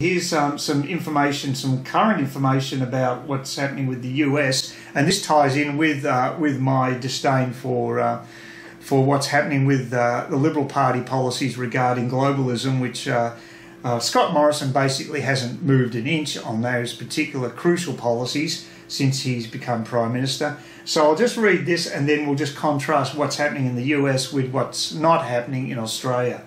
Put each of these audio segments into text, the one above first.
Here's um, some information, some current information about what's happening with the US, and this ties in with uh, with my disdain for uh, for what's happening with uh, the Liberal Party policies regarding globalism, which uh, uh, Scott Morrison basically hasn't moved an inch on those particular crucial policies since he's become Prime Minister. So I'll just read this, and then we'll just contrast what's happening in the US with what's not happening in Australia.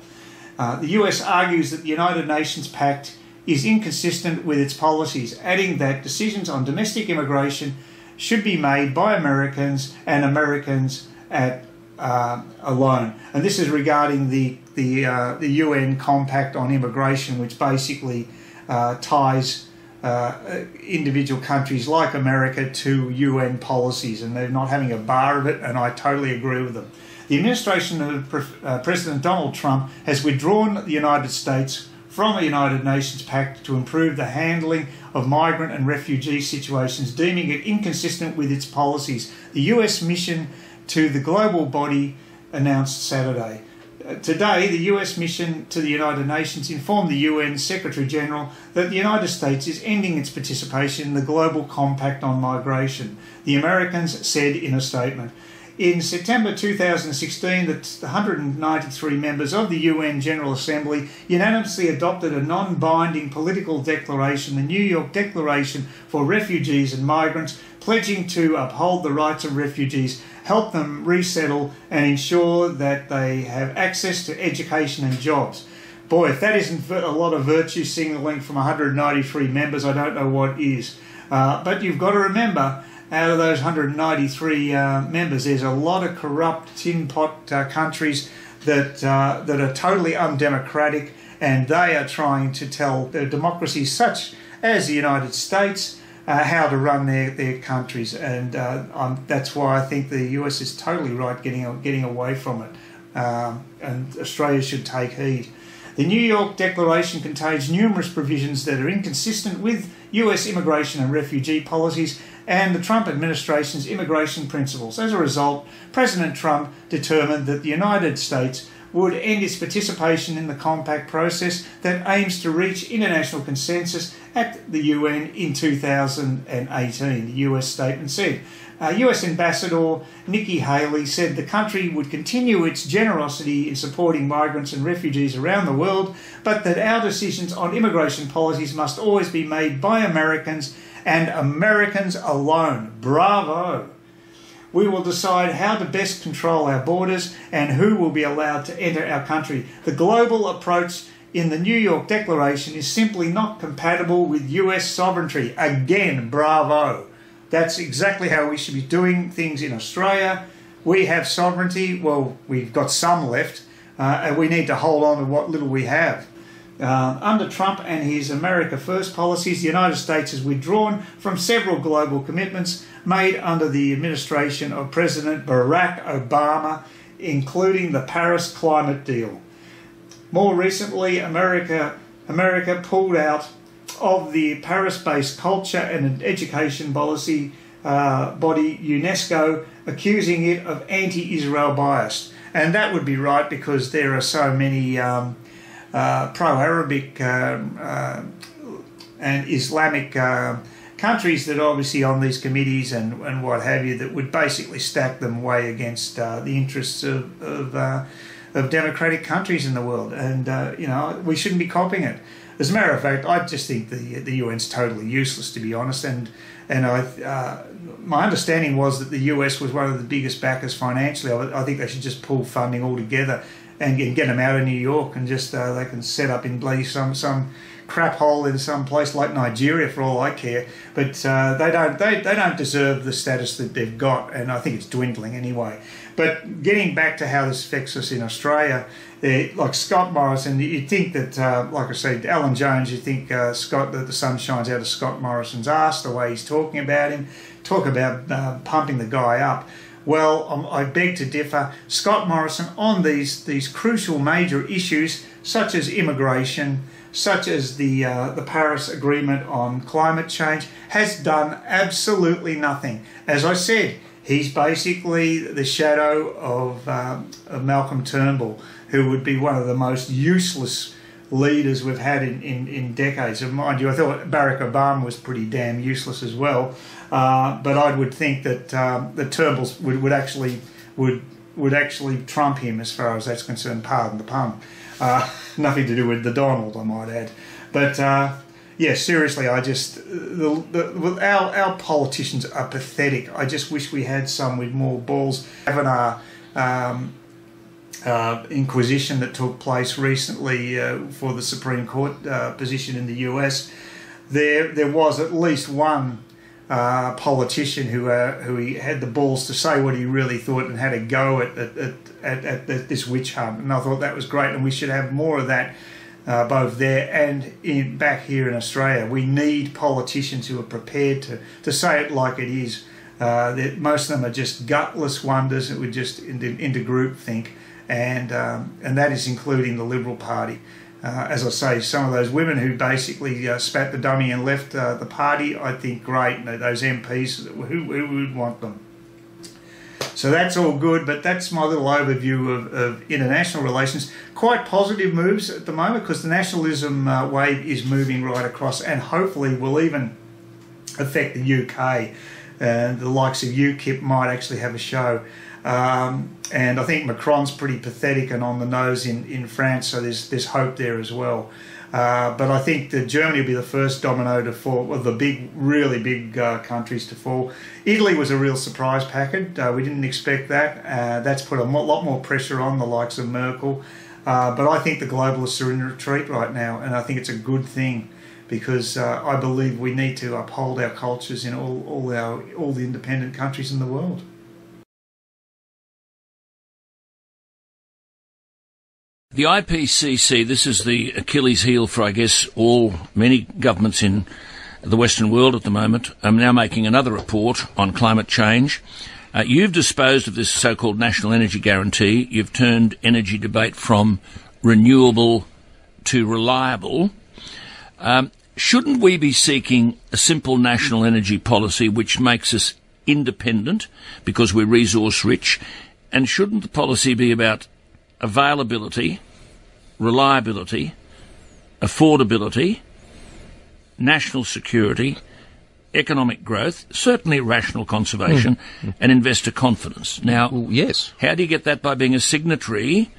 Uh, the US argues that the United Nations Pact is inconsistent with its policies, adding that decisions on domestic immigration should be made by Americans and Americans at uh, alone. And this is regarding the the uh, the UN Compact on Immigration, which basically uh, ties uh, individual countries like America to UN policies, and they're not having a bar of it. And I totally agree with them. The administration of uh, President Donald Trump has withdrawn the United States from a United Nations pact to improve the handling of migrant and refugee situations, deeming it inconsistent with its policies. The US mission to the global body announced Saturday. Uh, today, the US mission to the United Nations informed the UN Secretary General that the United States is ending its participation in the Global Compact on Migration, the Americans said in a statement. In September 2016, the 193 members of the UN General Assembly unanimously adopted a non binding political declaration, the New York Declaration for Refugees and Migrants, pledging to uphold the rights of refugees, help them resettle, and ensure that they have access to education and jobs. Boy, if that isn't a lot of virtue signaling from 193 members, I don't know what is. Uh, but you've got to remember out of those 193 uh, members, there's a lot of corrupt tin pot uh, countries that uh, that are totally undemocratic, and they are trying to tell democracies such as the United States uh, how to run their, their countries, and uh, that's why I think the US is totally right getting getting away from it, um, and Australia should take heed. The New York Declaration contains numerous provisions that are inconsistent with US immigration and refugee policies and the Trump administration's immigration principles. As a result, President Trump determined that the United States would end its participation in the compact process that aims to reach international consensus at the UN in 2018, the US statement said. Uh, US Ambassador Nikki Haley said the country would continue its generosity in supporting migrants and refugees around the world, but that our decisions on immigration policies must always be made by Americans and Americans alone. Bravo! We will decide how to best control our borders and who will be allowed to enter our country. The global approach in the New York Declaration is simply not compatible with US sovereignty. Again, bravo. That's exactly how we should be doing things in Australia. We have sovereignty. Well, we've got some left, uh, and we need to hold on to what little we have. Uh, under Trump and his America First policies, the United States has withdrawn from several global commitments made under the administration of President Barack Obama, including the Paris Climate Deal. More recently, America, America pulled out of the Paris-based culture and education policy uh, body UNESCO, accusing it of anti-Israel bias. And that would be right because there are so many um, pro-Arabic um, uh, and Islamic uh, countries that obviously on these committees and, and what have you that would basically stack them way against uh, the interests of, of, uh, of, democratic countries in the world. And, you know, we shouldn't be copying it. As a matter of fact, I just think the the UN's totally useless, to be honest. And and I, uh, my understanding was that the US was one of the biggest backers financially. I, I think they should just pull funding altogether and get, get them out of New York and just uh, they can set up in bloody some some crap hole in some place like Nigeria for all I care. But uh, they don't they, they don't deserve the status that they've got, and I think it's dwindling anyway. But getting back to how this affects us in Australia, uh, like Scott Morrison, you'd think that, uh, like I said, Alan Jones, you think uh, Scott that the sun shines out of Scott Morrison's ass the way he's talking about him, talk about uh, pumping the guy up. Well, um, I beg to differ. Scott Morrison on these these crucial major issues such as immigration, such as the uh, the Paris Agreement on climate change, has done absolutely nothing. As I said, he's basically the shadow of, um, of Malcolm Turnbull, who would be one of the most useless leaders we've had in, in, in decades. And mind you, I thought Barack Obama was pretty damn useless as well. Uh, but I would think that um, the Turnbulls would, would actually would would actually trump him as far as that's concerned. Pardon the pun. Uh, nothing to do with the Donald, I might add. But uh, yeah, seriously, I just the, the, our our politicians are pathetic. I just wish we had some with more balls. Kavanaugh um, uh, inquisition that took place recently uh, for the Supreme Court uh, position in the US, there there was at least one uh, politician who uh, who he had the balls to say what he really thought and had a go at at, at, at, at this witch hunt, and I thought that was great, and we should have more of that. Uh, both there and in, back here in Australia, we need politicians who are prepared to, to say it like it is. that most of them are just gutless wonders that would just into, into groupthink and um, and that is including the Liberal Party. Uh, as I say, some of those women who basically uh, spat the dummy and left uh, the party, I think great. Those MPs, who, who, would want them? So that's all good, but that's my little overview of, of international relations. Quite positive moves at the moment because the nationalism uh, wave is moving right across and hopefully will even affect the UK. And the likes of UKIP might actually have a show. Um, and I think Macron's pretty pathetic and on the nose in, in France, so there's there's hope there as well. Uh, but I think that Germany will be the first domino to fall, the big, really big uh, countries to fall. Italy was a real surprise packet. Uh, we didn't expect that. Uh, that's put a lot more pressure on the likes of Merkel. Uh, but I think the globalists are in retreat right now, and I think it's a good thing because uh, I believe we need to uphold our cultures in all, all our all the independent countries in the world. The IPCC, this is the Achilles heel for, I guess, all, many governments in the Western world at the moment, are now making another report on climate change. Uh, you've disposed of this so-called national energy guarantee. You've turned energy debate from renewable to reliable. Um, shouldn't we be seeking a simple national energy policy which makes us independent because we're resource rich? And shouldn't the policy be about availability, reliability, affordability, national security, economic growth, certainly rational conservation, mm. and investor confidence. Now, well, yes. How do you get that by being a signatory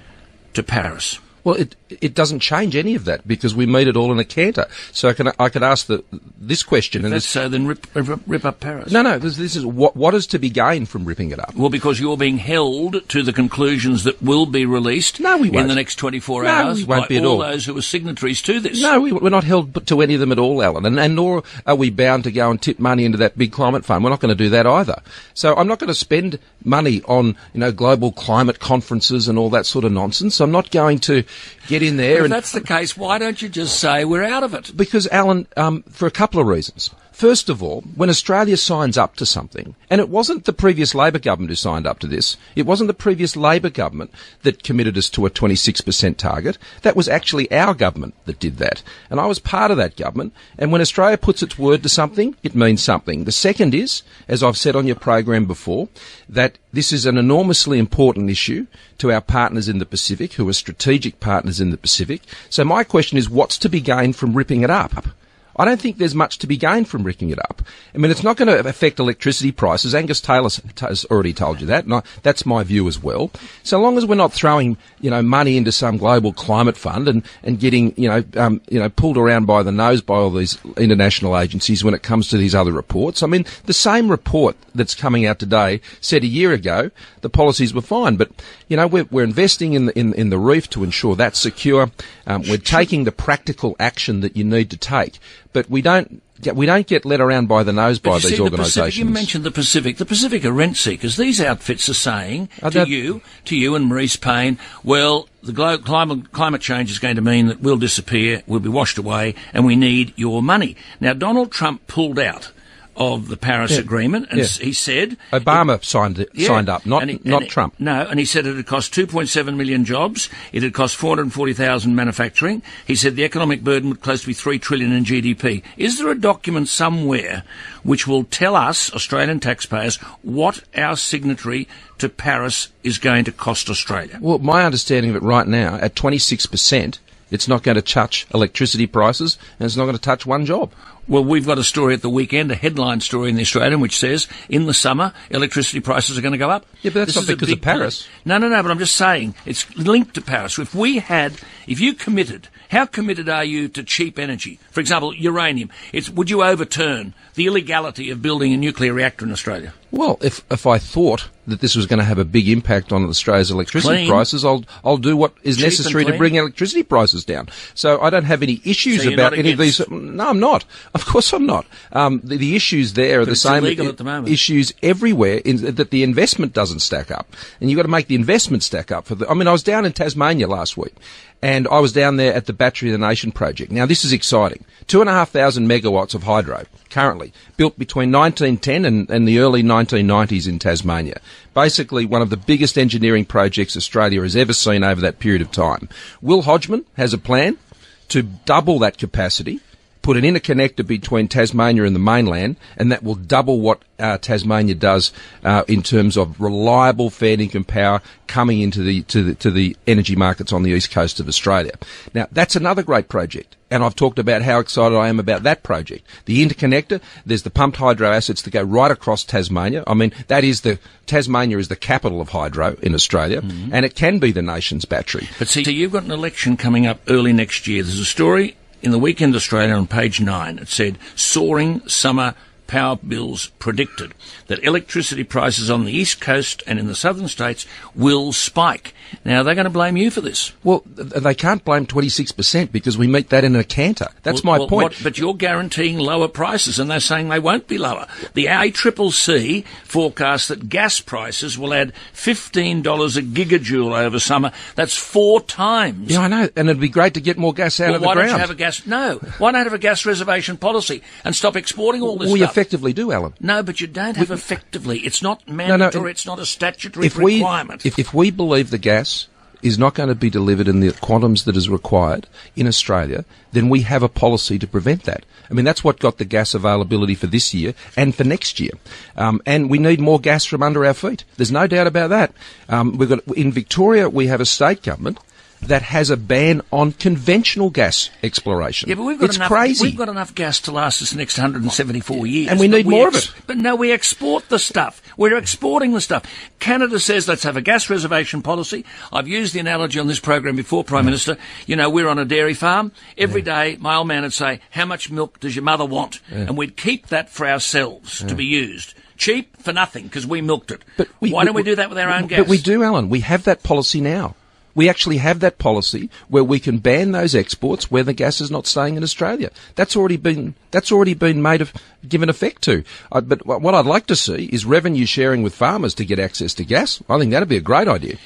to Paris? Well, it it doesn't change any of that because we meet it all in a canter. So I can I could ask the, this question. If and that's so, then rip, rip, rip up Paris. No, no. This, this, is what what is to be gained from ripping it up. Well, because you're being held to the conclusions that will be released. No, we won't. in the next 24 no, hours. we won't be at all. all. those who are signatories to this. No, we, are not held to any of them at all, Alan. And, and nor are we bound to go and tip money into that big climate fund. We're not going to do that either. So I'm not going to spend money on you know global climate conferences and all that sort of nonsense. I'm not going to get in there if and that's the case, why don't you just say we're out of it? Because, Alan, um, for a couple of reasons. First of all, when Australia signs up to something, and it wasn't the previous Labor government who signed up to this, it wasn't the previous Labor government that committed us to a 26% target, that was actually our government that did that. And I was part of that government, and when Australia puts its word to something, it means something. The second is, as I've said on your program before, that this is an enormously important issue to our partners in the Pacific, who are strategic partners in the Pacific. So my question is, what's to be gained from ripping it up? I don't think there's much to be gained from ripping it up. I mean, it's not going to affect electricity prices. Angus Taylor has already told you that, and I, that's my view as well. So long as we're not throwing, you know, money into some global climate fund and, and getting, you know, um, you know, pulled around by the nose by all these international agencies when it comes to these other reports. I mean, the same report that's coming out today said a year ago the policies were fine, but you know, we're, we're investing in the, in, in the reef to ensure that's secure. Um, we're taking the practical action that you need to take but we don't get, we don't get led around by the nose by these organisations. you mentioned the Pacific. The Pacific are rent seekers. These outfits are saying are to you, to you and Marise Payne, well, the glo- climate, climate change is going to mean that we'll disappear, we'll be washed away, and we need your money. Now, Donald Trump pulled out of the Paris yeah. Agreement, and yeah. he said Obama it, signed it, yeah. signed up, not he, not Trump. no, and he said it had cost 2.7 million jobs. It had cost 440,000 manufacturing. He said the economic burden would close to be three trillion in GDP. Is there a document somewhere which will tell us Australian taxpayers what our signatory to Paris is going to cost Australia? Well, my understanding of it right now, at 26 percent It's not going to touch electricity prices, and it's not going to touch one job. Well, we've got a story at the weekend, a headline story in the Australian, which says in the summer electricity prices are going to go up. Yeah, but that's This not because of Paris. No, no, no. But I'm just saying it's linked to Paris. If we had, if you committed, how committed are you to cheap energy? For example, uranium. It's would you overturn the illegality of building a nuclear reactor in Australia? Well, if if I thought that this was going to have a big impact on Australia's electricity Clean. prices, I'll I'll do what is Cheap necessary to bring electricity prices down. So I don't have any issues So about any of these. No, I'm not. Of course, I'm not. Um, the, the issues there are the same i- at the moment. issues everywhere. In, that the investment doesn't stack up, and you've got to make the investment stack up. For the, I mean, I was down in Tasmania last week. And I was down there at the Battery of the Nation project. Now, this is exciting. Two and a half thousand megawatts of hydro currently built between 1910 and, and the early 1990s in Tasmania. Basically, one of the biggest engineering projects Australia has ever seen over that period of time. Will Hodgman has a plan to double that capacity, put an interconnector between Tasmania and the mainland, and that will double what uh, Tasmania does uh, in terms of reliable fair income power coming into the to the to the energy markets on the east coast of Australia. Now that's another great project, and I've talked about how excited I am about that project. The interconnector, there's the pumped hydro assets that go right across Tasmania. I mean, that is the Tasmania is the capital of hydro in Australia, and it can be the nation's battery. But see, you've got an election coming up early next year. There's a story in the Weekend Australia on page nine. It said soaring summer power bills predicted that electricity prices on the east coast and in the southern states will spike. Now they're going to blame you for this. Well, they can't blame 26% because we meet that in a canter. That's Well- my well, point. what- but you're guaranteeing lower prices, and they're saying they won't be lower. The ACCC forecasts that gas prices will add $15 a gigajoule over summer. That's four times. Yeah, I know, and it'd be great to get more gas out well, of the why ground. don't you have a gas? No. Why not have a gas reservation policy and stop exporting all this we stuff? Effectively do, Alan. no, but you don't have effectively. It's not no, mandatory. and it's not a statutory If we, requirement. if, if we believe the gas is not going to be delivered in the quantums that is required in Australia, then we have a policy to prevent that. I mean, that's what got the gas availability for this year and for next year. Um, and we need more gas from under our feet. There's no doubt about that. Um, we've got in Victoria, we have a state government that has a ban on conventional gas exploration. Yeah, but we've got it's enough. crazy. We've got enough gas to last us the next 174 years, And we need more of ex- it. But no, we export the stuff. We're exporting the stuff. Canada says let's have a gas reservation policy. I've used the analogy on this program before, Prime mm. Minister. You know, we're on a dairy farm. Every day, my old man would say, "How much milk does your mother want?" And we'd keep that for ourselves to be used. Cheap for nothing because we milked it. But we, Why don't we, do that with our own gas? But we do, Alan. We have that policy now. We actually have that policy where we can ban those exports where the gas is not staying in Australia. That's already been that's already been made of given effect to. Uh, but what I'd like to see is revenue sharing with farmers to get access to gas. I think that'd be a great idea.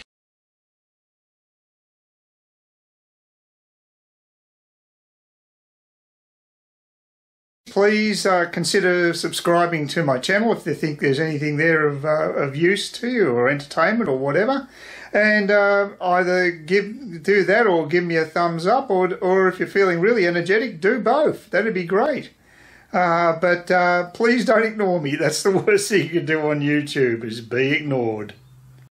Please uh, consider subscribing to my channel if you think there's anything there of, uh, of use to you or entertainment or whatever. And uh, either give do that or give me a thumbs up, or, or if you're feeling really energetic, do both. That'd be great. Uh, but uh, please don't ignore me. That's the worst thing you can do on YouTube is be ignored.